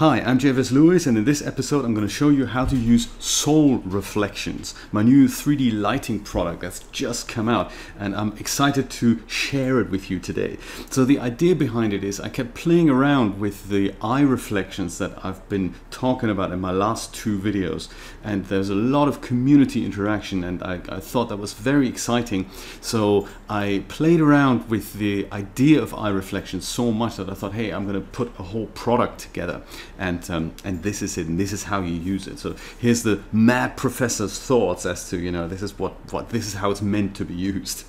Hi, I'm Jay Versluis, and in this episode, I'm going to show you how to use Soul Reflections, my new 3D lighting product that's just come out, and I'm excited to share it with you today. So, the idea behind it is I kept playing around with the eye reflections that I've been talking about in my last two videos, and there's a lot of community interaction, and I, I thought that was very exciting. So, I played around with the idea of eye reflections so much that I thought, hey, I'm going to put a whole product together and um, and this is it and this is how you use it so here's the mad professor's thoughts as to you know this is what what this is how it's meant to be used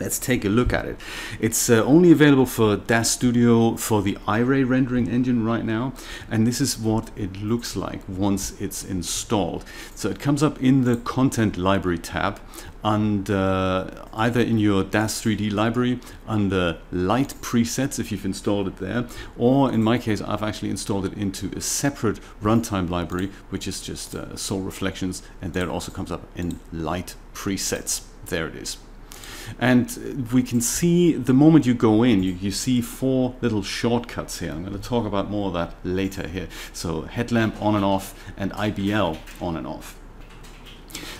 Let's take a look at it. It's uh, only available for DAZ Studio for the Iray rendering engine right now. And this is what it looks like once it's installed. So it comes up in the content library tab and uh, either in your DAZ 3D library under light presets if you've installed it there or in my case I've actually installed it into a separate runtime library which is just uh, Soul Reflections and there it also comes up in light presets. There it is. And we can see the moment you go in, you, you see four little shortcuts here. I'm going to talk about more of that later here. So headlamp on and off and IBL on and off.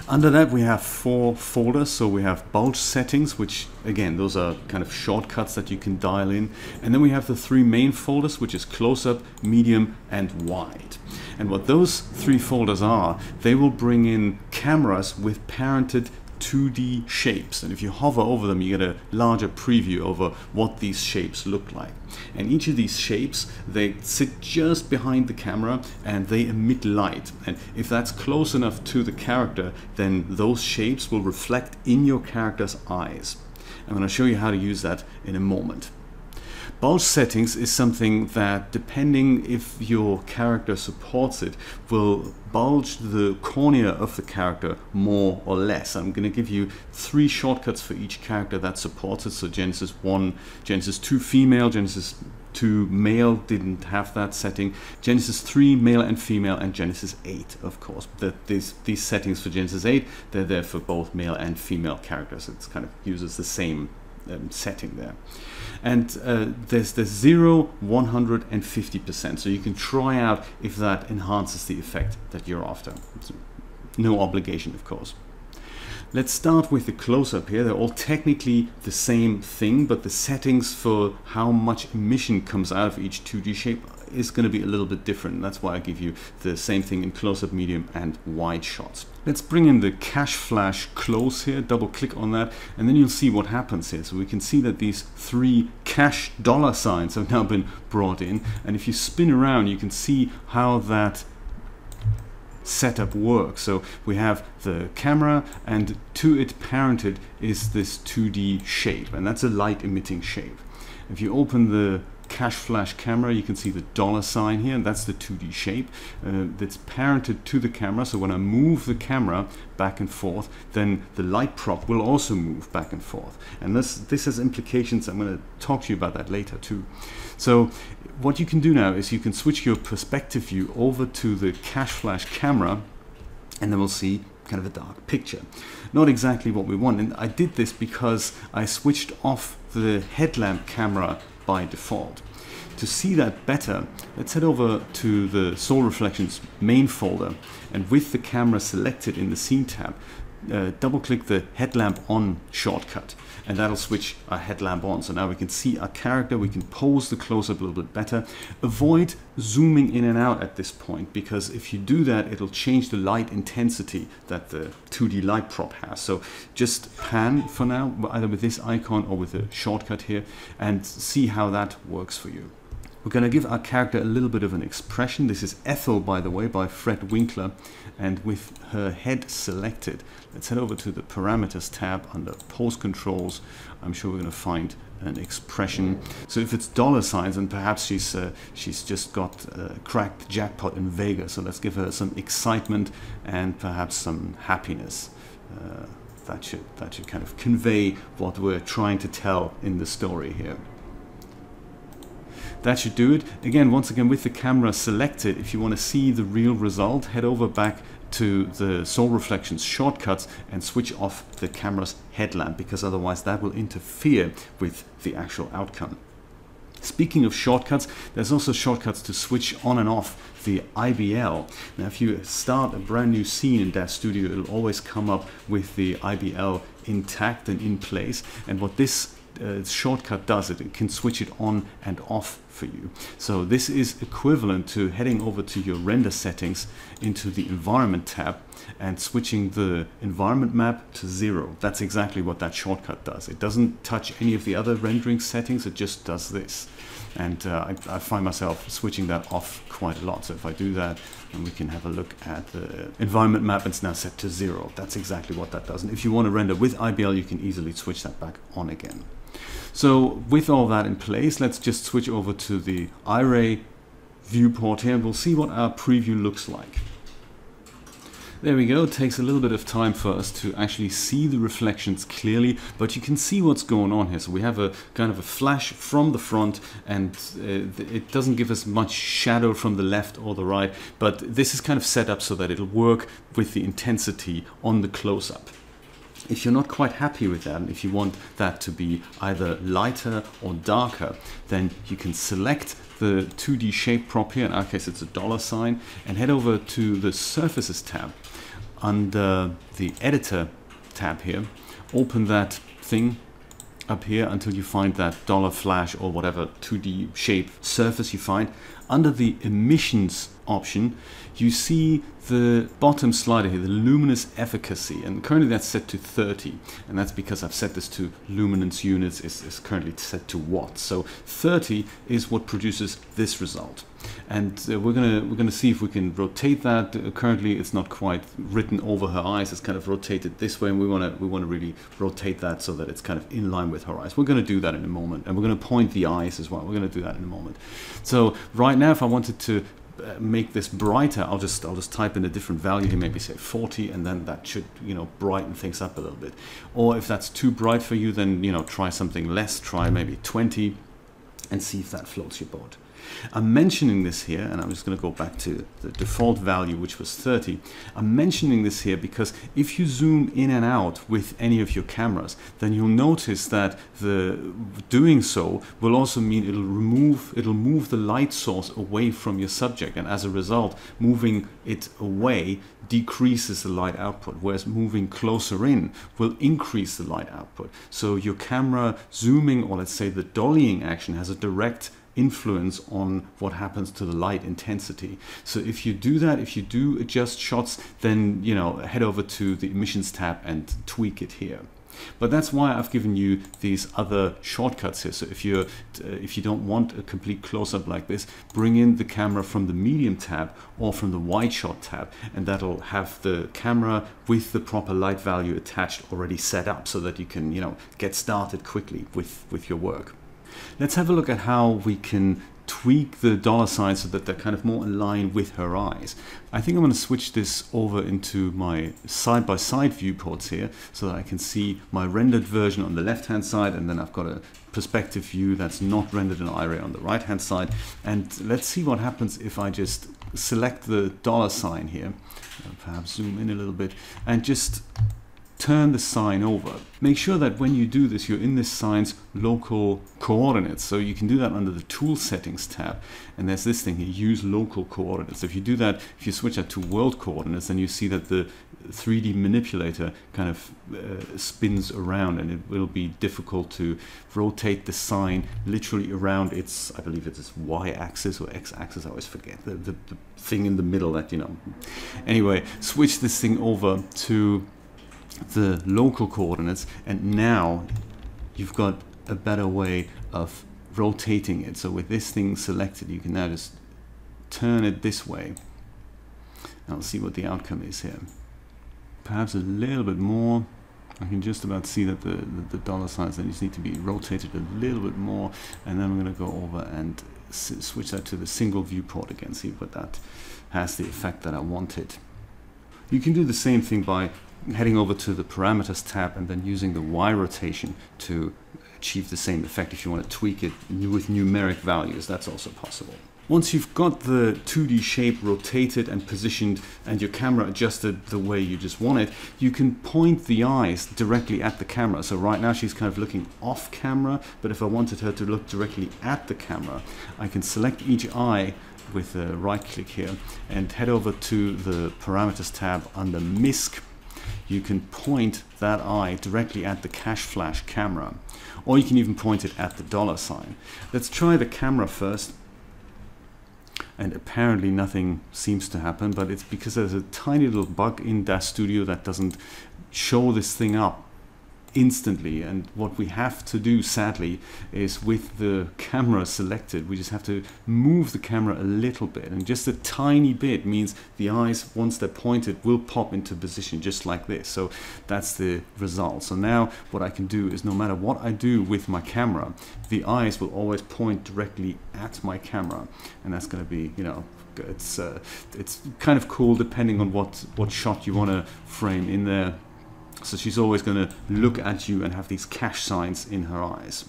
Under that we have four folders, so we have bulge settings, which again, those are kind of shortcuts that you can dial in. And then we have the three main folders, which is close-up, medium, and wide. And what those three folders are, they will bring in cameras with parented 2D shapes and if you hover over them you get a larger preview over what these shapes look like. And each of these shapes they sit just behind the camera and they emit light. And if that's close enough to the character then those shapes will reflect in your character's eyes. I'm going to show you how to use that in a moment Bulge settings is something that, depending if your character supports it, will bulge the cornea of the character more or less. I'm going to give you three shortcuts for each character that supports it. So Genesis 1, Genesis 2 female, Genesis 2 male didn't have that setting. Genesis 3 male and female and Genesis 8 of course. The, these, these settings for Genesis 8 they're there for both male and female characters. It kind of uses the same um, setting there. And uh, there's the 0, 100 and 50%. So you can try out if that enhances the effect that you're after. No obligation, of course. Let's start with the close-up here. They're all technically the same thing, but the settings for how much emission comes out of each 2D shape is going to be a little bit different. That's why I give you the same thing in close-up, medium and wide shots. Let's bring in the cash flash close here, double click on that, and then you'll see what happens here. So we can see that these three cash dollar signs have now been brought in. And if you spin around, you can see how that setup works. So we have the camera and to it parented is this 2D shape and that's a light emitting shape. If you open the cash flash camera you can see the dollar sign here and that's the 2D shape uh, that's parented to the camera. So when I move the camera back and forth then the light prop will also move back and forth. And this this has implications. I'm going to talk to you about that later too. So what you can do now is you can switch your perspective view over to the cash flash camera and then we'll see kind of a dark picture. Not exactly what we want, and I did this because I switched off the headlamp camera by default. To see that better, let's head over to the Soul Reflections main folder and with the camera selected in the Scene tab, uh, double click the headlamp on shortcut and that'll switch our headlamp on. So now we can see our character, we can pose the close-up a little bit better. Avoid zooming in and out at this point because if you do that, it'll change the light intensity that the 2D light prop has. So just pan for now, either with this icon or with a shortcut here and see how that works for you. We're going to give our character a little bit of an expression. This is Ethel, by the way, by Fred Winkler. And with her head selected, let's head over to the Parameters tab under Pose Controls. I'm sure we're going to find an expression. So if it's dollar signs, and perhaps she's uh, she's just got uh, cracked jackpot in Vegas. So let's give her some excitement and perhaps some happiness. Uh, that should that should kind of convey what we're trying to tell in the story here. That should do it. Again, once again, with the camera selected, if you want to see the real result, head over back to the Soul Reflections shortcuts and switch off the camera's headlamp because otherwise that will interfere with the actual outcome. Speaking of shortcuts, there's also shortcuts to switch on and off the IBL. Now, if you start a brand new scene in DAZ Studio, it'll always come up with the IBL intact and in place. And what this uh, shortcut does it, it can switch it on and off for you. So this is equivalent to heading over to your render settings into the environment tab and switching the environment map to zero. That's exactly what that shortcut does. It doesn't touch any of the other rendering settings, it just does this. And uh, I, I, find myself switching that off quite a lot. So if I do that, and we can have a look at the environment map, it's now set to zero. That's exactly what that does. And if you want to render with IBL, you can easily switch that back on again. So with all that in place, let's just switch over to the Iray viewport here and we'll see what our preview looks like. There we go, it takes a little bit of time for us to actually see the reflections clearly, but you can see what's going on here. So we have a kind of a flash from the front and uh, it doesn't give us much shadow from the left or the right, but this is kind of set up so that it'll work with the intensity on the close-up. If you're not quite happy with that, if you want that to be either lighter or darker, then you can select the 2D shape prop here, in our case it's a dollar sign, and head over to the Surfaces tab under the Editor tab here. Open that thing up here until you find that dollar flash or whatever 2D shape surface you find. Under the Emissions option, you see the bottom slider here, the luminous efficacy, and currently that's set to 30, and that's because I've set this to luminance units, is, currently set to watts. So 30 is what produces this result. And uh, we're gonna we're gonna see if we can rotate that. Uh, currently, it's not quite written over her eyes. It's kind of rotated this way, and we wanna we wanna really rotate that so that it's kind of in line with her eyes. We're gonna do that in a moment, and we're gonna point the eyes as well. We're gonna do that in a moment. So right now, if I wanted to uh, make this brighter, I'll just I'll just type in a different value here, maybe say 40, and then that should you know brighten things up a little bit. Or if that's too bright for you, then you know try something less. Try maybe 20, and see if that floats your boat. I'm mentioning this here, and I'm just going to go back to the default value, which was 30. I'm mentioning this here because if you zoom in and out with any of your cameras, then you'll notice that the doing so will also mean it'll remove, it'll move the light source away from your subject, and as a result, moving it away decreases the light output, whereas moving closer in will increase the light output. So your camera zooming, or let's say the dollying action, has a direct influence on what happens to the light intensity. So if you do that, if you do adjust shots, then you know head over to the emissions tab and tweak it here. But that's why I've given you these other shortcuts here. So if you uh, if you don't want a complete close-up like this, bring in the camera from the medium tab or from the wide shot tab, and that'll have the camera with the proper light value attached already set up so that you can you know get started quickly with with your work. Let's have a look at how we can tweak the dollar sign so that they're kind of more in line with her eyes. I think I'm going to switch this over into my side-by-side -side viewports here so that I can see my rendered version on the left-hand side and then I've got a perspective view that's not rendered in Iray on the right-hand side. And let's see what happens if I just select the dollar sign here, perhaps zoom in a little bit, and just turn the sign over. Make sure that when you do this, you're in this sign's local coordinates. So you can do that under the tool settings tab. And there's this thing here, use local coordinates. If you do that, if you switch that to world coordinates, then you see that the 3D manipulator kind of uh, spins around and it will be difficult to rotate the sign literally around its, I believe it's its Y axis or X axis, I always forget, the, the, the thing in the middle that, you know. Anyway, switch this thing over to the local coordinates and now you've got a better way of rotating it. So with this thing selected, you can now just turn it this way. I'll see what the outcome is here. Perhaps a little bit more. I can just about see that the, the, the dollar signs then just need to be rotated a little bit more. And then I'm going to go over and switch that to the single viewport again, see if that has the effect that I wanted. You can do the same thing by heading over to the parameters tab and then using the Y rotation to achieve the same effect if you want to tweak it with numeric values, that's also possible. Once you've got the 2D shape rotated and positioned and your camera adjusted the way you just want it, you can point the eyes directly at the camera. So right now she's kind of looking off camera, but if I wanted her to look directly at the camera, I can select each eye with a right click here and head over to the parameters tab under MISC. You can point that eye directly at the cash flash camera or you can even point it at the dollar sign. Let's try the camera first and apparently nothing seems to happen but it's because there's a tiny little bug in DAZ Studio that doesn't show this thing up instantly. And what we have to do sadly is with the camera selected we just have to move the camera a little bit. And just a tiny bit means the eyes once they're pointed will pop into position just like this. So that's the result. So now what I can do is no matter what I do with my camera the eyes will always point directly at my camera. And that's going to be you know it's uh, it's kind of cool depending on what what shot you want to frame in there so she's always going to look at you and have these cash signs in her eyes.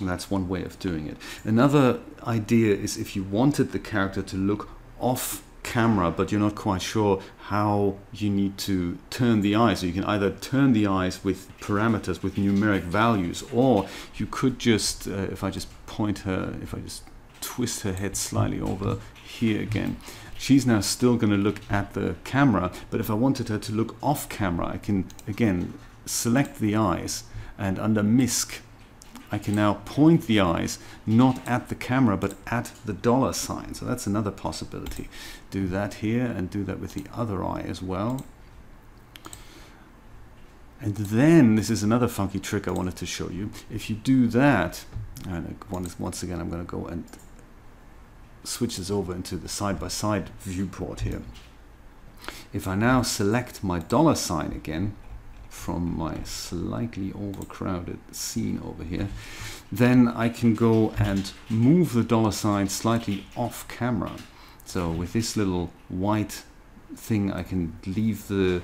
And that's one way of doing it. Another idea is if you wanted the character to look off camera but you're not quite sure how you need to turn the eyes so you can either turn the eyes with parameters with numeric values or you could just uh, if I just point her if I just twist her head slightly over here again she's now still going to look at the camera but if I wanted her to look off camera I can again select the eyes and under MISC I can now point the eyes not at the camera but at the dollar sign. So that's another possibility. Do that here and do that with the other eye as well. And then this is another funky trick I wanted to show you. If you do that and once again I'm going to go and switches over into the side-by-side -side viewport here. If I now select my dollar sign again from my slightly overcrowded scene over here, then I can go and move the dollar sign slightly off camera. So with this little white thing, I can leave the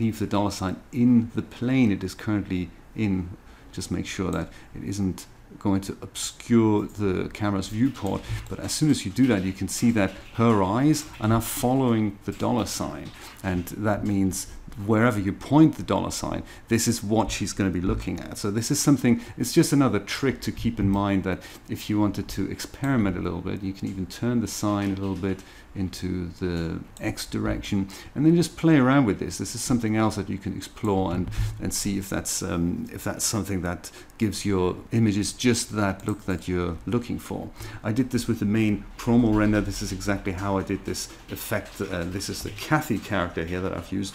leave the dollar sign in the plane it is currently in. Just make sure that it isn't going to obscure the camera's viewport but as soon as you do that you can see that her eyes are now following the dollar sign and that means wherever you point the dollar sign, this is what she's going to be looking at. So this is something, it's just another trick to keep in mind that if you wanted to experiment a little bit, you can even turn the sign a little bit into the X direction and then just play around with this. This is something else that you can explore and, and see if that's, um, if that's something that gives your images just that look that you're looking for. I did this with the main promo render. This is exactly how I did this effect. Uh, this is the Kathy character here that I've used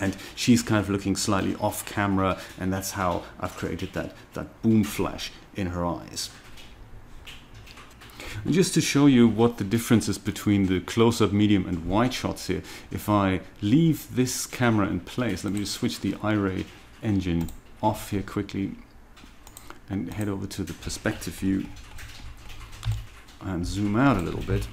and she's kind of looking slightly off camera and that's how I've created that, that boom flash in her eyes. And just to show you what the difference is between the close-up, medium and wide shots here, if I leave this camera in place, let me just switch the iRay engine off here quickly and head over to the perspective view and zoom out a little bit.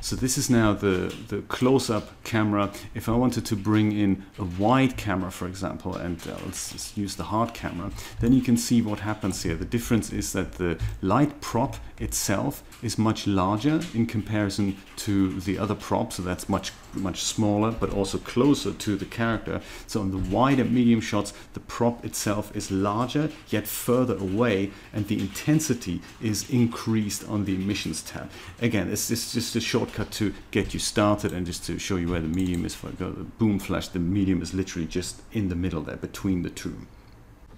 So this is now the, the close-up camera. If I wanted to bring in a wide camera, for example, and uh, let's just use the hard camera, then you can see what happens here. The difference is that the light prop itself is much larger in comparison to the other prop, so that's much much smaller but also closer to the character. So in the wide and medium shots, the prop itself is larger yet further away and the intensity is increased on the emissions tab. Again, it's, it's just a shortcut to get you started and just to show you where the medium is for the boom flash. The medium is literally just in the middle there between the two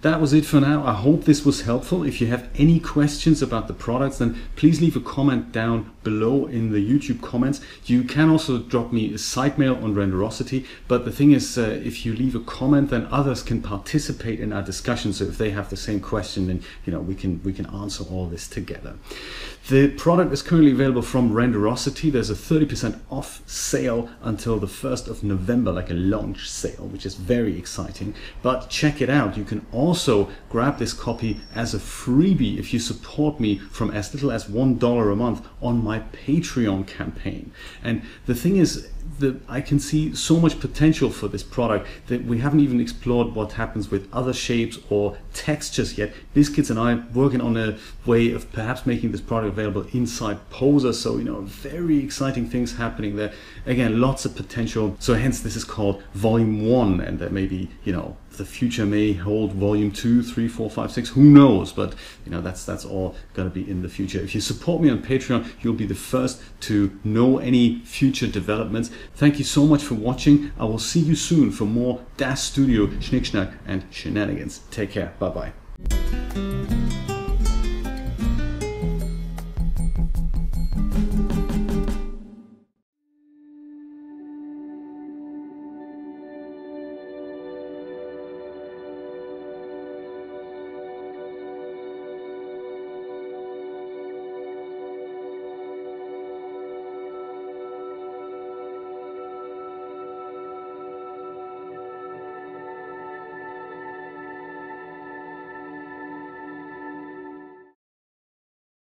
that was it for now. I hope this was helpful. If you have any questions about the products, then please leave a comment down below in the YouTube comments. You can also drop me a side mail on Renderosity. But the thing is, uh, if you leave a comment, then others can participate in our discussion. So if they have the same question, then you know we can we can answer all this together. The product is currently available from Renderosity. There's a 30% off sale until the 1st of November, like a launch sale, which is very exciting. But check it out. You can also grab this copy as a freebie if you support me from as little as $1 a month on my my Patreon campaign. And the thing is, the, I can see so much potential for this product that we haven't even explored what happens with other shapes or textures yet. Biscuits and I are working on a way of perhaps making this product available inside Poser. So, you know, very exciting things happening there. Again, lots of potential. So hence this is called volume one and there may be, you know, the future may hold volume two, three, four, five, six. Who knows? But you know that's that's all going to be in the future. If you support me on Patreon, you'll be the first to know any future developments. Thank you so much for watching. I will see you soon for more DAZ Studio Schnickschnack and shenanigans. Take care. Bye bye.